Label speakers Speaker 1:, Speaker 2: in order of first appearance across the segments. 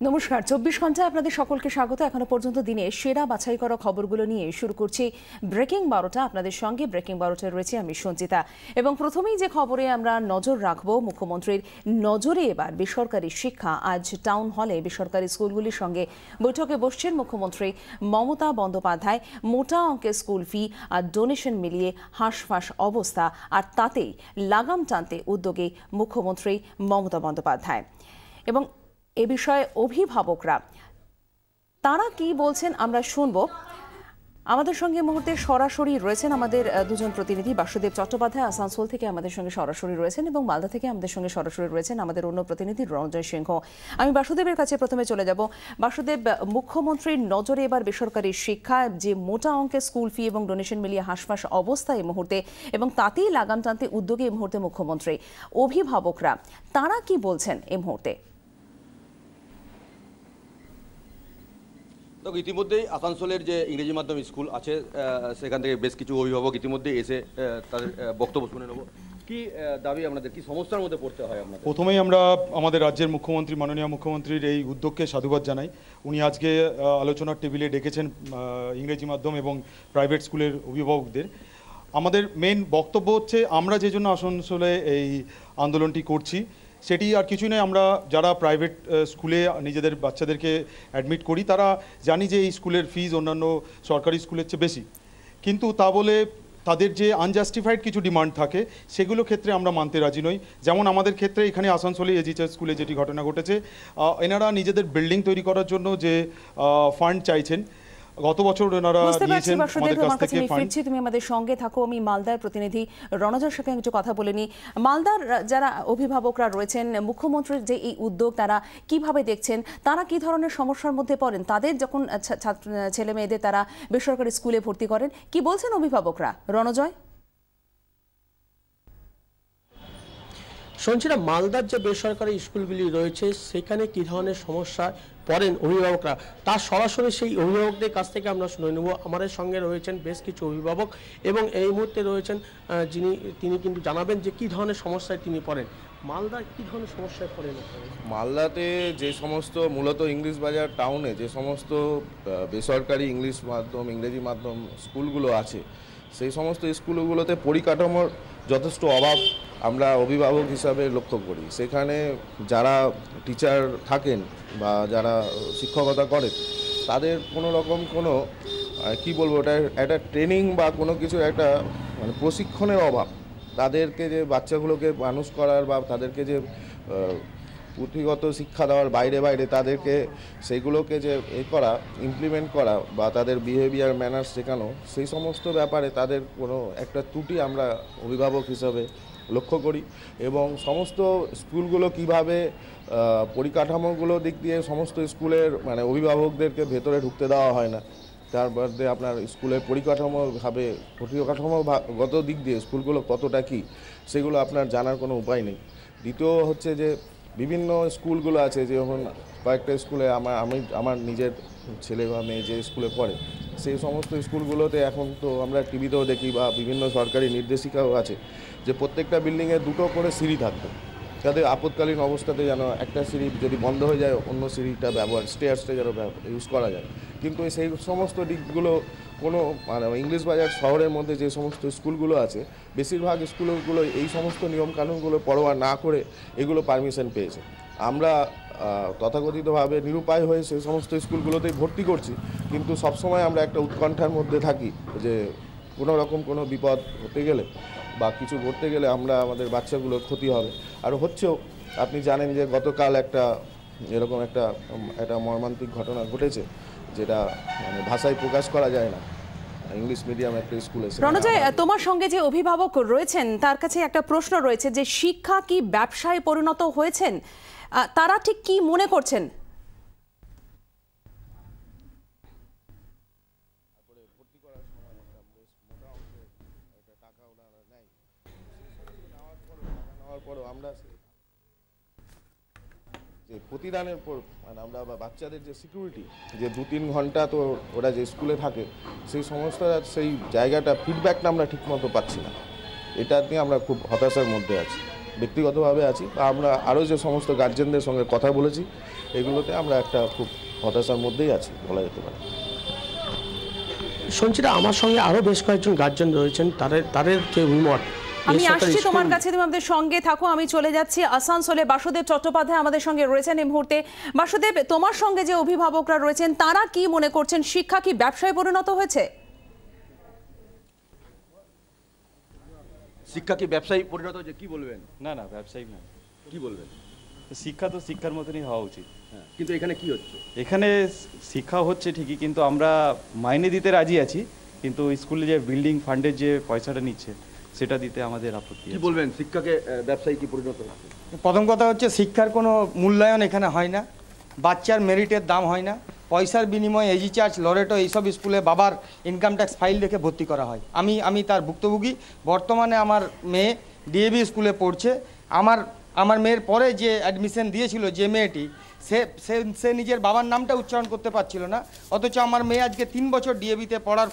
Speaker 1: নমস্কার, চব্বিশ ঘন্টায় আপনাদের সকলকে স্বাগত। এখনও পর্যন্ত দিনে সেরা বাছাই করা খবরগুলো নিয়ে শুরু করছি ব্রেকিং বারোটা। আপনাদের সঙ্গে ব্রেকিং বারোটা রয়েছে আমি সঞ্চিতা। এবং প্রথমেই যে খবরে আমরা নজর রাখব, মুখ্যমন্ত্রীর নজরে এবার বেসরকারি শিক্ষা। আজ টাউন হলে বেসরকারি স্কুলগুলির সঙ্গে বৈঠকে বসছেন মুখ্যমন্ত্রী মমতা বন্দ্যোপাধ্যায়। মোটা অঙ্কের স্কুল ফি আর ডোনেশন মিলিয়ে হাঁসফাঁস অবস্থা আর তাতেই লাগাম টানতে উদ্যোগে মুখ্যমন্ত্রী মমতা বন্দ্যোপাধ্যায়। এবং এ বিষয়ে অভিভাবকরা, তারা কি বলছেন আমরা শুনব। আমাদের সঙ্গে মুহূর্তে সরাসরি রয়েছেন আমাদের দুজন প্রতিনিধি, বাসুদেব চট্টোপাধ্যায়, আসানসোল থেকে আমাদের সঙ্গে সরাসরি রয়েছেন এবং মালদা থেকে আমাদের সঙ্গে সরাসরি রয়েছেন আমাদের অন্য প্রতিনিধি রঞ্জয় সিংহ। আমি বাসুদেবের কাছে প্রথমে চলে যাব। বাসুদেব মুখ্যমন্ত্রীর নজরে এবার বেসরকারি শিক্ষা, যে মোটা অঙ্কের স্কুল ফি এবং ডোনেশন মিলিয়ে হাঁসফাঁস অবস্থা এই মুহূর্তে এবং তাতেই লাগাম টানতে উদ্যোগে এই মুহূর্তে মুখ্যমন্ত্রী। অভিভাবকরা, তারা কি বলছেন এই মুহূর্তে?
Speaker 2: দেখো ইতিমধ্যেই আসানসোলের যে ইংরেজি মাধ্যম স্কুল আছে সেখান থেকে বেশ কিছু অভিভাবক ইতিমধ্যে এসে তাদের বক্তব্য শুনে নেব। কি দাবি আপনাদের? কি সমস্যার মধ্যে পড়তে হয় আপনাদের?
Speaker 3: প্রথমেই আমরা আমাদের রাজ্যের মুখ্যমন্ত্রী, মাননীয় মুখ্যমন্ত্রীর এই উদ্যোগকে সাধুবাদ জানাই। উনি আজকে আলোচনার টেবিলে ডেকেছেন ইংরেজি মাধ্যম এবং প্রাইভেট স্কুলের অভিভাবকদের। আমাদের মেন বক্তব্য হচ্ছে, আমরা যে জন্য আসানসোলে এই আন্দোলনটি করছি সেটি আর কিছুই নয়, আমরা যারা প্রাইভেট স্কুলে নিজেদের বাচ্চাদেরকে অ্যাডমিট করি, তারা জানি যে এই স্কুলের ফিজ অন্যান্য সরকারি স্কুলের চেয়ে বেশি। কিন্তু তা বলে তাদের যে আনজাস্টিফাইড কিছু ডিমান্ড থাকে, সেগুলো ক্ষেত্রে আমরা মানতে রাজি নই। যেমন আমাদের ক্ষেত্রে এখানে আসানসোলে এজিচার স্কুলে যেটি ঘটনা ঘটেছে এনারা নিজেদের বিল্ডিং তৈরি করার জন্য যে ফান্ড চাইছেন গত বছর ওনারা দিয়েছেন আমাদের কাছ থেকে ফান্ড
Speaker 1: ফিরছি তুমি আমাদের সঙ্গে থাকো। আমি মালদার প্রতিনিধি রণজার সাথে একটু কথা বলে মালদার যারা অভিভাবকরা রয়েছেন মুখ্যমন্ত্রীর যে এই উদ্যোগ তারা কীভাবে দেখছেন? তারা কি ধরনের সমস্যার মধ্যে পড়েন? তাদের যখন ছাত্র ছেলে মেয়েদের তারা বেসরকারি স্কুলে ভর্তি করেন কি বলছেন অভিভাবকরা? রণজয়?
Speaker 4: সঞ্চিতা মালদার যে বেসরকারি স্কুলগুলি রয়েছে সেখানে কি ধরনের সমস্যায় পড়েন অভিভাবকরা। তার সরাসরি সেই অভিভাবকদের কাছ থেকে আমরা শুনে নেব। আমাদের সঙ্গে রয়েছেন বেশ কিছু অভিভাবক এবং এই মুহূর্তে রয়েছেন যিনি, তিনি কিন্তু জানাবেন যে কি ধরনের সমস্যায় তিনি পড়েন। মালদার কি ধরনের সমস্যায় পড়েন
Speaker 5: মালদাতে যে সমস্ত, মূলত ইংলিশ বাজার টাউনে যে সমস্ত বেসরকারি ইংলিশ মাধ্যম, ইংরেজি মাধ্যম স্কুলগুলো আছে, সেই সমস্ত স্কুলগুলোতে পরিকাঠামোর যথেষ্ট অভাব আমরা অভিভাবক হিসাবে লক্ষ্য করি। সেখানে যারা টিচার থাকেন বা যারা শিক্ষকতা করেন, তাদের কোনো রকম কোনো কি বলব, ওটা একটা ট্রেনিং বা কোনো কিছু একটা মানে প্রশিক্ষণের অভাব। তাদেরকে যে বাচ্চাগুলোকে মানুষ করার বা তাদেরকে যে পুঁথিগত শিক্ষা দেওয়ার বাইরে বাইরে তাদেরকে সেইগুলোকে যে এ করা ইমপ্লিমেন্ট করা বা তাদের বিহেভিয়ার ম্যানার্স শেখানো, সেই সমস্ত ব্যাপারে তাদের কোনো একটা ত্রুটি আমরা অভিভাবক হিসাবে লক্ষ্য করি এবং সমস্ত স্কুলগুলো কীভাবে পরিকাঠামোগুলো দিক দিয়ে সমস্ত স্কুলের মানে অভিভাবকদেরকে ভেতরে ঢুকতে দেওয়া হয় না। তার মধ্যে আপনার স্কুলের পরিকাঠামোভাবে পরিকাঠামোগত দিক দিয়ে স্কুলগুলো কতটা কী, সেগুলো আপনার জানার কোনো উপায় নেই। দ্বিতীয় হচ্ছে যে, বিভিন্ন স্কুলগুলো আছে, যেমন কয়েকটা স্কুলে আমার, আমি, আমার নিজের ছেলে বা মেয়ে যে স্কুলে পড়ে, সেই সমস্ত স্কুলগুলোতে এখন তো আমরা টিভিতেও দেখি বা বিভিন্ন সরকারি নির্দেশিকাও আছে। যে প্রত্যেকটা বিল্ডিংয়ে দুটো করে সিঁড়ি থাকবে। যাতে আপৎকালীন অবস্থাতে যেন একটা সিঁড়ি যদি বন্ধ হয়ে যায়, অন্য সিঁড়িটা ব্যবহার স্টেয়ার্সটা যেন ইউজ করা যায়। কিন্তু সেই সমস্ত দিকগুলো কোনো মানে ইংলিশ বাজার শহরের মধ্যে যে সমস্ত স্কুলগুলো আছে, বেশিরভাগ স্কুলগুলো এই সমস্ত নিয়মকানুনগুলো পরোয়া না করে এগুলো পারমিশন পেয়েছে। আমরা তথাকথিতভাবে নিরুপায় হয়ে সেই সমস্ত স্কুলগুলোতেই ভর্তি করছি, কিন্তু সবসময় আমরা একটা উৎকণ্ঠার মধ্যে থাকি যে কোনো রকম কোনো বিপদ হতে গেলে বা কিছু ঘটতে গেলে আমরা আমাদের বাচ্চাগুলোর ক্ষতি হবে। আর হচ্ছেও আপনি জানেন যে গতকাল একটা এরকম একটা একটা মর্মান্তিক ঘটনা ঘটেছে যেটা মানে ভাষায় প্রকাশ করা যায় না। ইংলিশ মিডিয়াম একটা স্কুলে
Speaker 1: রণজয় তোমার সঙ্গে যে অভিভাবক রয়েছেন তার কাছে একটা প্রশ্ন রয়েছে যে শিক্ষা কি ব্যবসায় পরিণত হয়েছেন? তারা ঠিক কি মনে করছেন?
Speaker 5: নেওয়ার পরও আমরা যে প্রতিদানের পর মানে আমরা বাচ্চাদের যে সিকিউরিটি যে দু তিন ঘণ্টা তো ওরা যে স্কুলে থাকে, সেই সমস্ত সেই জায়গাটা ফিডব্যাকটা আমরা ঠিকমতো পাচ্ছি না। এটা নিয়ে আমরা খুব হতাশার মধ্যে আছি। ব্যক্তিগতভাবে আছি আমরা আরও যে সমস্ত গার্জেনদের সঙ্গে কথা বলেছি, এগুলোতে আমরা একটা খুব হতাশার মধ্যেই আছি, বলা যেতে পারে।
Speaker 4: সঞ্চিতা আমার সঙ্গে আরও বেশ কয়েকজন গার্জেন রয়েছেন। তাদের তাদের যে
Speaker 1: আমি আসছি তোমার কাছে তুমি আমাদের সঙ্গে থাকো আমি চলে যাচ্ছি আসানসোলে। বাসুদেব চট্টোপাধ্যায় আমাদের সঙ্গে রয়েছেন এই মুহূর্তে। বাসুদেব তোমার সঙ্গে যে অভিভাবকরা রয়েছেন তারা কি মনে করছেন? শিক্ষা কি ব্যবসায় পরিণত হয়েছে?
Speaker 2: শিক্ষা কি ব্যবসায় পরিণত হয়েছে? কি বলবেন?
Speaker 6: না না ব্যবসায়িক না
Speaker 2: কি বলবেন?
Speaker 6: শিক্ষা তো শিক্ষার মতনই হওয়া উচিত।
Speaker 2: হ্যাঁ কিন্তু এখানে কি হচ্ছে?
Speaker 6: এখানে শিক্ষা হচ্ছে ঠিকই কিন্তু আমরা মাইনে দিতে রাজি আছি কিন্তু স্কুলে যে বিল্ডিং ফান্ডের যে পয়সাটা নিচ্ছে সেটা দিতে আমাদের আপত্তি
Speaker 2: কি বলবেন শিক্ষাকে ব্যবসায়ী কি পরিণত হচ্ছে?
Speaker 7: প্রথম কথা হচ্ছে শিক্ষার কোনো মূল্যায়ন এখানে হয় না বাচ্চার মেরিটের দাম হয় না পয়সার বিনিময়ে এজি চার্জ লরেটো এইসব স্কুলে বাবার ইনকাম ট্যাক্স ফাইল দেখে ভর্তি করা হয়। আমি আমি তার ভুক্তভোগী বর্তমানে আমার মেয়ে ডিএবি স্কুলে পড়ছে আমার আমার মেয়ের পরে যে অ্যাডমিশন দিয়েছিল যে মেয়েটি, সে সে নিজের বাবার নামটা উচ্চারণ করতে পারছিল না। অথচ আমার মেয়ে আজকে তিন বছর ডিএবিতে পড়ার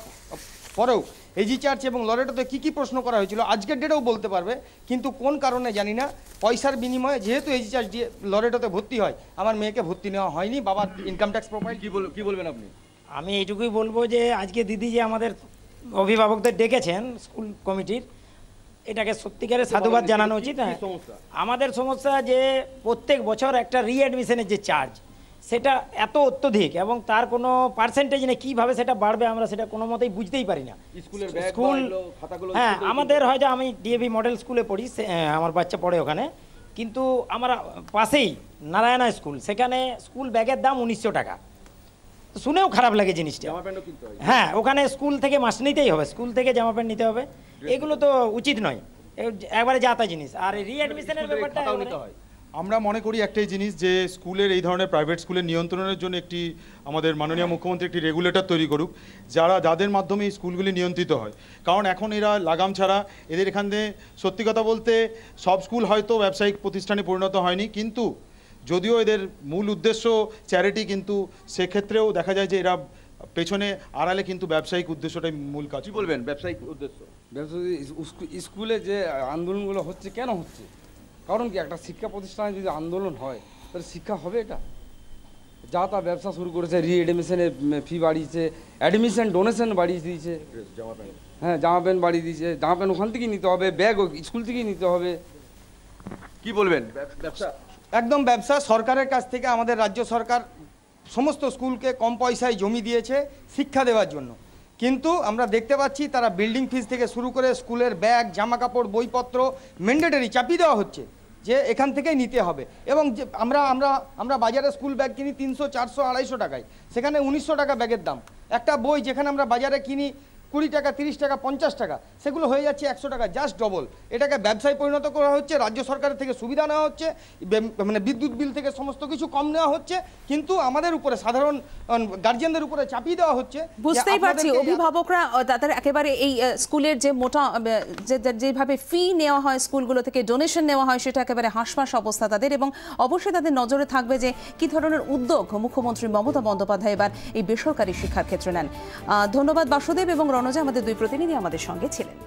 Speaker 7: পরেও এজি চার্জ এবং লরেটোতে কী কী প্রশ্ন করা হয়েছিল আজকের ডেটেও বলতে পারবে, কিন্তু কোন কারণে জানি না। পয়সার বিনিময়ে যেহেতু এজি চার্জ দিয়ে লরেটোতে ভর্তি হয়, আমার মেয়েকে ভর্তি নেওয়া হয়নি, বাবার ইনকাম ট্যাক্স প্রোফাইল
Speaker 2: কী বল, কী বলবেন আপনি?
Speaker 8: আমি এইটুকুই বলব যে, আজকে দিদি যে আমাদের অভিভাবকদের ডেকেছেন, স্কুল কমিটির এটাকে সত্যিকারের সাধুবাদ জানানো উচিত? হ্যাঁ। আমাদের সমস্যা যে প্রত্যেক বছর একটা রিঅ্যাডমিশনের যে চার্জ সেটা এত অত্যধিক এবং তার কোনো পার্সেন্টেজ নেই কীভাবে সেটা বাড়বে আমরা সেটা কোনো মতেই বুঝতেই পারি না।
Speaker 2: স্কুলের
Speaker 8: স্কুল হ্যাঁ আমাদের হয়তো আমি ডিএভি মডেল স্কুলে পড়ি আমার বাচ্চা পড়ে ওখানে। কিন্তু আমার পাশেই নারায়ণা স্কুল সেখানে স্কুল ব্যাগের দাম উনিশশো টাকা। শুনেও খারাপ লাগে জিনিসটা।
Speaker 2: হয়।
Speaker 8: হ্যাঁ ওখানে স্কুল থেকে মাস নিতেই হবে। স্কুল থেকে জামা প্যান্ট নিতে হবে। এগুলো তো উচিত নয়। একবারে যাতা জিনিস। আর রিঅ্যাডমিশনের ব্যাপারটা
Speaker 2: হয়।
Speaker 3: আমরা মনে করি একটাই জিনিস যে স্কুলের এই ধরনের প্রাইভেট স্কুলের নিয়ন্ত্রণের জন্য একটি আমাদের মাননীয় মুখ্যমন্ত্রী একটি রেগুলেটর তৈরি করুক যারা যাদের মাধ্যমে এই স্কুলগুলি নিয়ন্ত্রিত হয়। কারণ এখন এরা লাগাম ছাড়া এদের এখানে সত্যি কথা বলতে সব স্কুল হয়তো ব্যবসায়িক প্রতিষ্ঠানে পরিণত হয়নি কিন্তু যদিও এদের মূল উদ্দেশ্য চ্যারিটি কিন্তু সেক্ষেত্রেও দেখা যায় যে এরা পেছনে আড়ালে কিন্তু ব্যবসায়িক উদ্দেশ্যটাই মূল কাজ
Speaker 2: বলবেন? ব্যবসায়িক উদ্দেশ্য?
Speaker 9: স্কুলে যে আন্দোলনগুলো হচ্ছে কেন হচ্ছে? কারণ কি একটা শিক্ষা প্রতিষ্ঠানে যদি আন্দোলন হয় তাহলে শিক্ষা হবে এটা। যা তা ব্যবসা শুরু করেছে রি এডমিশনের ফি বাড়িয়েছে অ্যাডমিশন ডোনেশন বাড়িয়ে দিয়েছে।
Speaker 2: জামা প্যান্ট।
Speaker 9: হ্যাঁ জামা প্যান্ট বাড়িয়ে দিয়েছে জামা প্যান্ট ওখান থেকেই নিতে হবে ব্যাগ স্কুল থেকেই নিতে হবে।
Speaker 2: কি বলবেন? ব্যবসা
Speaker 7: একদম ব্যবসা সরকারের কাছ থেকে আমাদের রাজ্য সরকার সমস্ত স্কুলকে কম পয়সায় জমি দিয়েছে শিক্ষা দেওয়ার জন্য। কিন্তু আমরা দেখতে পাচ্ছি তারা বিল্ডিং ফিজ থেকে শুরু করে স্কুলের ব্যাগ জামা কাপড় বইপত্র ম্যান্ডেটরি চাপিয়ে দেওয়া হচ্ছে যে এখান থেকেই নিতে হবে। এবং যে আমরা আমরা আমরা বাজারে স্কুল ব্যাগ কিনি তিনশো, চারশো, আড়াইশো টাকায়। সেখানে উনিশশো টাকা ব্যাগের দাম। একটা বই যেখানে আমরা বাজারে কিনি কুড়ি টাকা তিরিশ টাকা পঞ্চাশ টাকা সেগুলো হয়ে যাচ্ছে একশো টাকা জাস্ট ডবল এটাকে ব্যবসায় পরিণত করা হচ্ছে রাজ্য সরকারের থেকে সুবিধা নেওয়া হচ্ছে মানে বিদ্যুৎ বিল থেকে সমস্ত কিছু কম নেওয়া হচ্ছে কিন্তু আমাদের উপরে সাধারণ গার্জিয়ানদের উপরে চাপিয়ে দেওয়া হচ্ছে
Speaker 1: বুঝতেই পারছি অভিভাবকরা তাদের একেবারে এই স্কুলের যে মোটা যেভাবে ফি নেওয়া হয় স্কুলগুলো থেকে ডোনেশন নেওয়া হয় সেটা একেবারে হাঁসফাঁস অবস্থা তাদের এবং অবশ্যই তাদের নজরে থাকবে যে কি ধরনের উদ্যোগ মুখ্যমন্ত্রী মমতা বন্দ্যোপাধ্যায় এবার এই বেসরকারি শিক্ষার ক্ষেত্রে নেন। আহ, ধন্যবাদ বাসুদেব এবং রণজা আমাদের দুই প্রতিনিধি আমাদের সঙ্গে ছিলেন।